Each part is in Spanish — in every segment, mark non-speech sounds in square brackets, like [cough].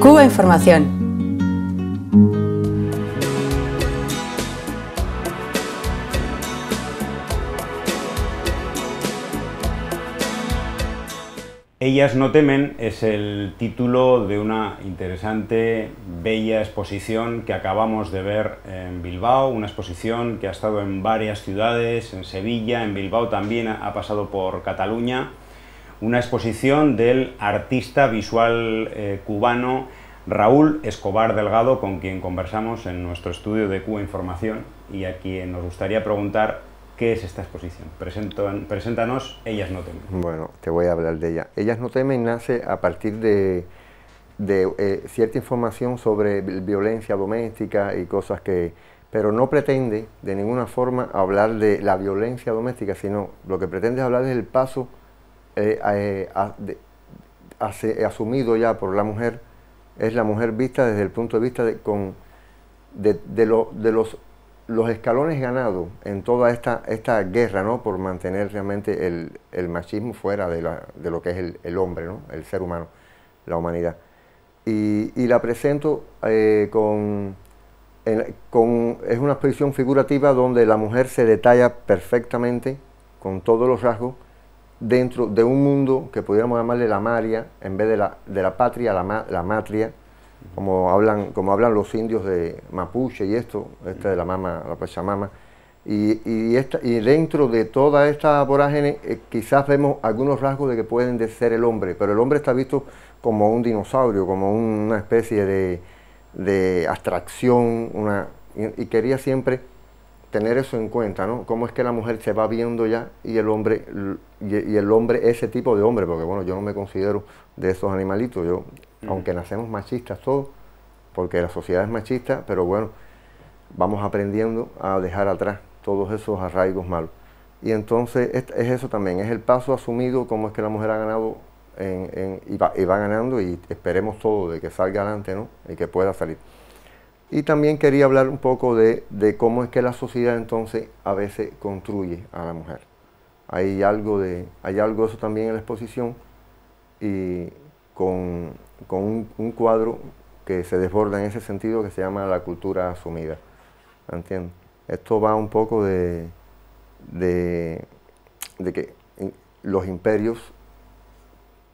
Cuba Información. Ellas no temen es el título de una interesante, bella exposición que acabamos de ver en Bilbao, una exposición que ha estado en varias ciudades, en Sevilla, en Bilbao también ha pasado por Cataluña, una exposición del artista visual eh, cubano Raúl Escobar Delgado, con quien conversamos en nuestro estudio de Cuba Información y a quien nos gustaría preguntar ¿Qué es esta exposición? preséntanos Ellas no temen. Bueno, te voy a hablar de ella. Ellas no temen nace a partir de, eh, cierta información sobre violencia doméstica y cosas que... Pero no pretende de ninguna forma hablar de la violencia doméstica, sino lo que pretende hablar es el paso eh, eh, asumido ya por la mujer, es la mujer vista desde el punto de vista de, con, de, los escalones ganados en toda esta, guerra ¿no? por mantener realmente el, machismo fuera de, lo que es el, hombre, ¿no? el ser humano, la humanidad. Y, la presento eh, con, con, Es una exposición figurativa donde la mujer se detalla perfectamente, con todos los rasgos, dentro de un mundo que pudiéramos llamarle la maria, en vez de la, de la patria, la, la matria, como hablan, como hablan los indios de Mapuche y esto, este de la mama, la Pachamama. Y, y, esta, y dentro de toda esta vorágine eh, quizás vemos algunos rasgos de que pueden de ser el hombre, pero el hombre está visto como un dinosaurio, como una especie de, de abstracción, una, y, quería siempre tener eso en cuenta, ¿no? Cómo es que la mujer se va viendo ya y el hombre, y, y el hombre, ese tipo de hombre, porque bueno, yo no me considero de esos animalitos, yo aunque nacemos machistas todos, porque la sociedad es machista, pero bueno, vamos aprendiendo a dejar atrás todos esos arraigos malos. Y entonces es, eso también, es el paso asumido como es que la mujer ha ganado y, va, ganando y esperemos todo de que salga adelante ¿no? y que pueda salir. Y también quería hablar un poco de, de, cómo es que la sociedad entonces a veces construye a la mujer. Hay algo de, hay algo de eso también en la exposición y con con un, cuadro que se desborda en ese sentido que se llama la cultura asumida. ¿Entiendes? Esto va un poco de, de, que los imperios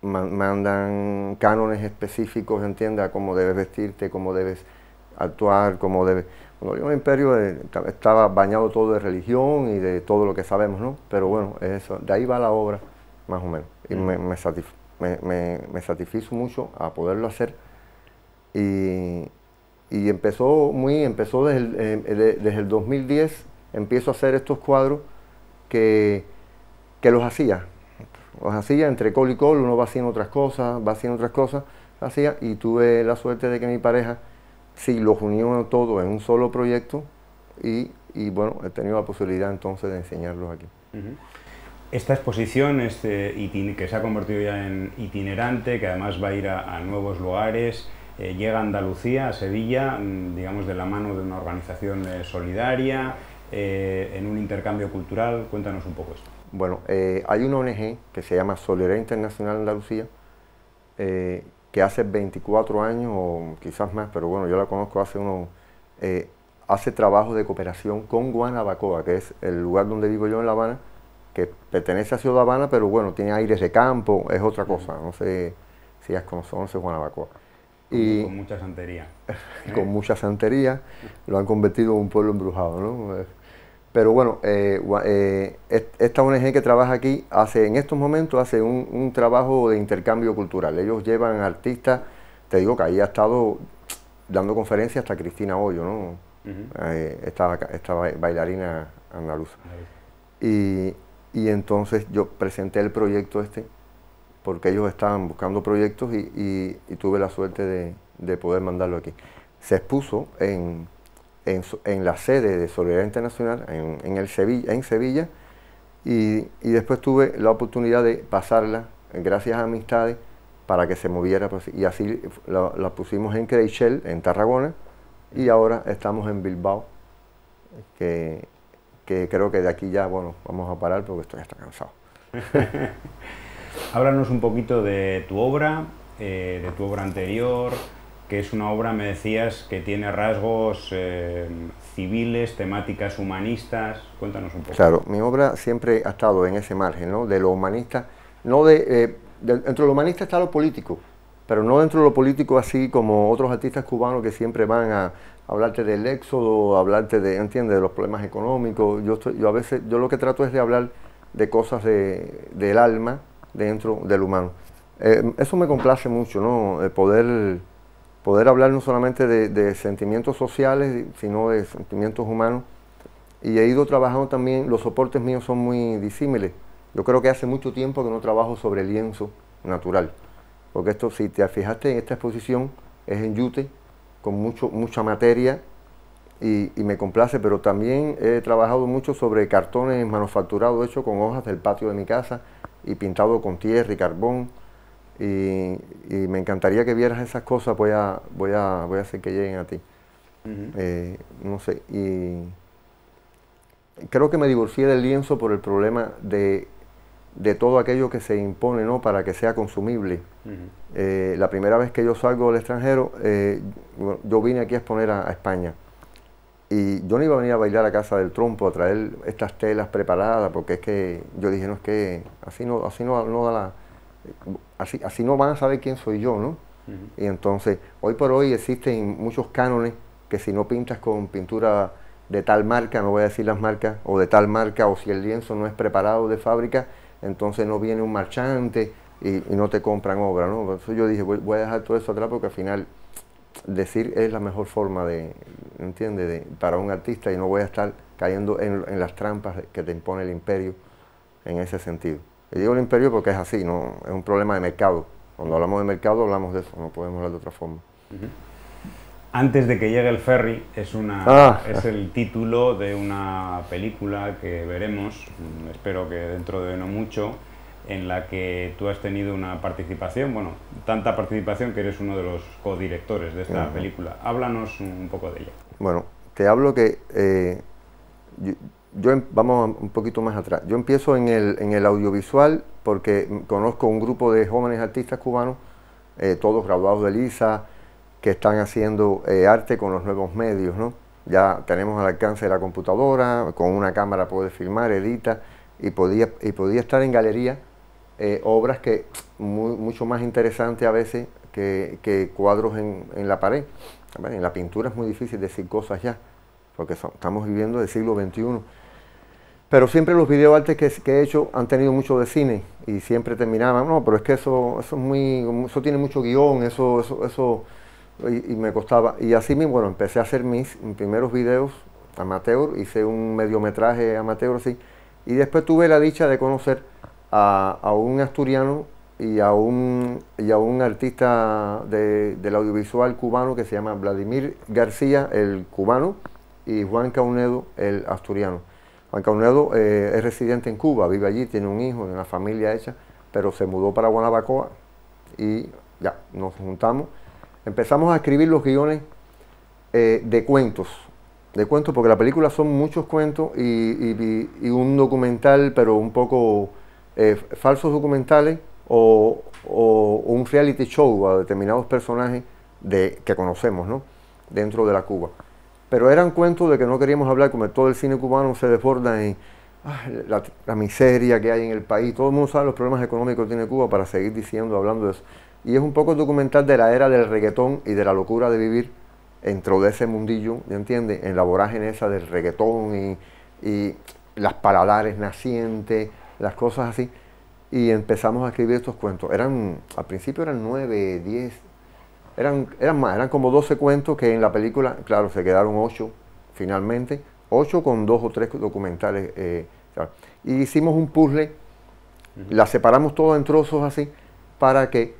mandan cánones específicos, ¿entiendes? A cómo debes vestirte, cómo debes actuar, cómo debes... Bueno, el imperio eh, estaba bañado todo de religión y de todo lo que sabemos, ¿no? Pero bueno, eso, de ahí va la obra, más o menos. Y me, me satisface me, me, satisfizo mucho a poderlo hacer. Y, empezó muy, empezó desde el, eh, desde el 2010, empiezo a hacer estos cuadros que, que los hacía. Los hacía entre col y col, uno va haciendo otras cosas, va haciendo otras cosas, hacía, y tuve la suerte de que mi pareja sí los unió todo en un solo proyecto y, bueno, he tenido la posibilidad entonces de enseñarlos aquí. Esta exposición este, que se ha convertido ya en itinerante, que además va a ir a, nuevos lugares, eh, llega a Andalucía, a Sevilla, mm, digamos de la mano de una organización eh, solidaria, eh, en un intercambio cultural. Cuéntanos un poco esto. Bueno, hay una ONG que se llama Solidaridad Internacional Andalucía, que hace 24 años o quizás más, pero bueno, yo la conozco hace unos... hace trabajo de cooperación con Guanabacoa, que es el lugar donde vivo yo en La Habana, que pertenece a Ciudad Habana, pero bueno, tiene aires de campo, es otra cosa. No sé si has conocido, Guanabacoa. Y, con mucha santería. [laughs] con mucha santería, lo han convertido en un pueblo embrujado, ¿no? Pero bueno, eh, eh, esta ONG que trabaja aquí hace, en estos momentos hace un, trabajo de intercambio cultural. Ellos llevan artistas, te digo que ahí ha estado dando conferencias hasta Cristina Hoyo, ¿no? Eh, esta, bailarina andaluza. Y, y entonces yo presenté el proyecto este, porque ellos estaban buscando proyectos y, tuve la suerte de, poder mandarlo aquí. Se expuso en, en, la sede de Solidaridad Internacional, en, el Sevilla, en Sevilla y, después tuve la oportunidad de pasarla, gracias a amistades, para que se moviera. Pues, y así la, pusimos en Creixell, en Tarragona, y ahora estamos en Bilbao, que que creo que de aquí ya, bueno, vamos a parar porque estoy hasta cansado. [laughs] Háblanos un poquito de tu obra, eh, de tu obra anterior, que es una obra, me decías, que tiene rasgos eh, civiles, temáticas humanistas. Cuéntanos un poco. Claro, mi obra siempre ha estado en ese margen, ¿no? De lo humanista, no de, eh, dentro de lo humanista está lo político, pero no dentro de lo político así como otros artistas cubanos que siempre van a, hablarte del éxodo, hablarte de, ¿entiendes? De los problemas económicos. Yo, yo a veces, yo lo que trato es de hablar de cosas de, del alma dentro del humano. Eh, eso me complace mucho, ¿no? poder poder hablar no solamente de, sentimientos sociales, sino de sentimientos humanos. Y he ido trabajando también, los soportes míos son muy disímiles. Yo creo que hace mucho tiempo que no trabajo sobre lienzo natural. Porque esto, si te fijaste en esta exposición, es en yute, con mucho, mucha materia, y, me complace, pero también he trabajado mucho sobre cartones manufacturados, hechos con hojas del patio de mi casa, y pintado con tierra y carbón y, me encantaría que vieras esas cosas, voy a, voy a, voy a hacer que lleguen a ti. Eh, no sé, y creo que me divorcié del lienzo por el problema de, todo aquello que se impone ¿no? para que sea consumible. Eh, la primera vez que yo salgo del extranjero, eh, yo vine aquí a exponer a, España. Y yo no iba a venir a bailar a casa del trompo, a traer estas telas preparadas, porque es que yo dije, no, es que así no, así no, no da la así, así no van a saber quién soy yo, ¿no? Y entonces, hoy por hoy existen muchos cánones que si no pintas con pintura de tal marca, no voy a decir las marcas, o de tal marca, o si el lienzo no es preparado de fábrica, entonces no viene un marchante y, no te compran obra, ¿no? Por eso yo dije, voy, a dejar todo eso atrás porque al final decir es la mejor forma de, ¿entiendes?, de, para un artista y no voy a estar cayendo en, en las trampas que te impone el imperio en ese sentido. Y digo el imperio porque es así, no es un problema de mercado. Cuando hablamos de mercado hablamos de eso, no podemos hablar de otra forma. Antes de que llegue el ferry es, una, ah. es el título de una película que veremos, mm, espero que dentro de no mucho, en la que tú has tenido una participación, bueno, tanta participación que eres uno de los codirectores de esta película. Háblanos un poco de ella. Bueno, te hablo que eh, yo em, vamos un poquito más atrás. Yo empiezo en el, en el audiovisual porque conozco un grupo de jóvenes artistas cubanos, eh, todos graduados de LISA, que están haciendo eh, arte con los nuevos medios, ¿no? Ya tenemos al alcance de la computadora, con una cámara puedes filmar, edita, y podía, y podía estar en galería eh, obras que muy, mucho más interesantes a veces que, cuadros en, en la pared. En la pintura es muy difícil decir cosas ya, porque estamos viviendo del siglo XXI. Pero siempre los videoartes que, que he hecho han tenido mucho de cine y siempre terminaban, no, pero es que eso, eso, es muy, eso tiene mucho guion, eso, eso, eso y, me costaba. Y así mismo, bueno, empecé a hacer mis, primeros videos amateur, hice un mediometraje amateur así, y después tuve la dicha de conocer a, a un asturiano y a un, y a un artista de, del audiovisual cubano que se llama Vladimir García, el cubano, y Juan Caunedo, el asturiano. Juan Caunedo eh, es residente en Cuba, vive allí, tiene un hijo, una familia hecha, pero se mudó para Guanabacoa y ya, nos juntamos. Empezamos a escribir los guiones eh, de cuentos, de cuentos, porque la película son muchos cuentos y, un documental, pero un poco eh, falsos documentales o, un reality show a determinados personajes que conocemos ¿no? dentro de la Cuba. Pero eran cuentos de que no queríamos hablar, como todo el cine cubano se desborda en la, miseria que hay en el país. Todo el mundo sabe los problemas económicos que tiene Cuba para seguir diciendo, hablando de eso. Y es un poco documental de la era del reggaetón y de la locura de vivir dentro de ese mundillo, ¿me entiendes? En la vorágine esa del reggaetón y, las paladares nacientes, las cosas así. Y empezamos a escribir estos cuentos. Eran, al principio eran nueve, diez, eran, eran más, eran como 12 cuentos que en la película, claro, se quedaron 8 finalmente, 8 con dos o tres documentales. Eh, y hicimos un puzzle, la separamos todo en trozos así, para que,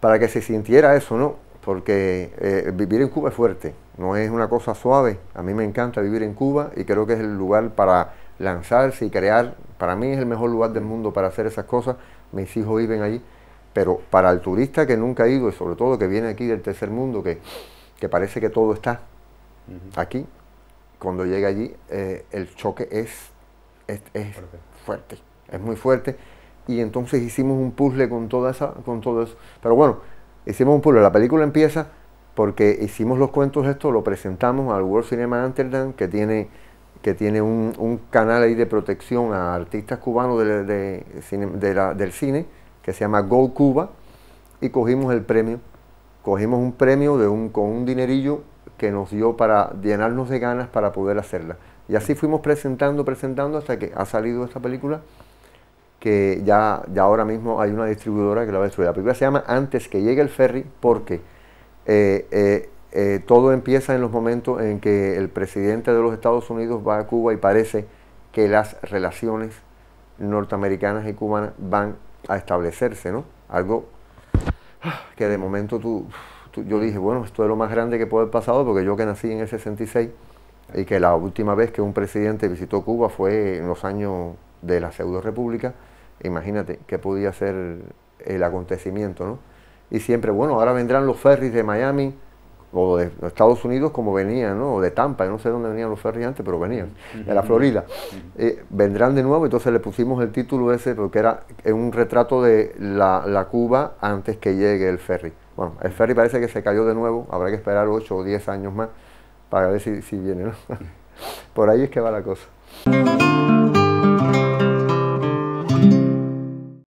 para que se sintiera eso, ¿no? Porque eh, vivir en Cuba es fuerte, no es una cosa suave. A mí me encanta vivir en Cuba y creo que es el lugar para lanzarse y crear. Para mí es el mejor lugar del mundo para hacer esas cosas. Mis hijos viven allí. Pero para el turista que nunca ha ido y sobre todo que viene aquí del tercer mundo, que, parece que todo está aquí, cuando llega allí eh, el choque es, es, fuerte. es muy fuerte. y entonces hicimos un puzzle con, toda esa, con todo eso. Pero bueno, hicimos un puzzle. La película empieza porque hicimos los cuentos estos, lo presentamos al World Cinema Amsterdam, que tiene, que tiene un, canal ahí de protección a artistas cubanos de, del cine, que se llama Go Cuba, y cogimos el premio. Cogimos un premio con un dinerillo que nos dio para llenarnos de ganas para poder hacerla. Y así fuimos presentando, presentando hasta que ha salido esta película que ya, ya ahora mismo hay una distribuidora que la va a destruir. La película se llama Antes que llegue el ferry porque eh, eh, eh, todo empieza en los momentos en que el presidente de los Estados Unidos va a Cuba y parece que las relaciones norteamericanas y cubanas van a establecerse, ¿no? Algo que de momento tú, yo dije, bueno, esto es lo más grande que puede haber pasado porque yo que nací en el 66 y que la última vez que un presidente visitó Cuba fue en los años de la pseudo república, imagínate qué podía ser el acontecimiento, ¿no? Y siempre, bueno, ahora vendrán los ferries de Miami o de Estados Unidos como venían, ¿no? O de Tampa, no sé dónde venían los ferries antes, pero venían, de la Florida. Eh, vendrán de nuevo, entonces le pusimos el título ese porque era un retrato de la, la, Cuba antes que llegue el ferry. Bueno, el ferry parece que se cayó de nuevo, habrá que esperar 8 o 10 años más para ver si, si viene, ¿no? [laughs] Por ahí es que va la cosa.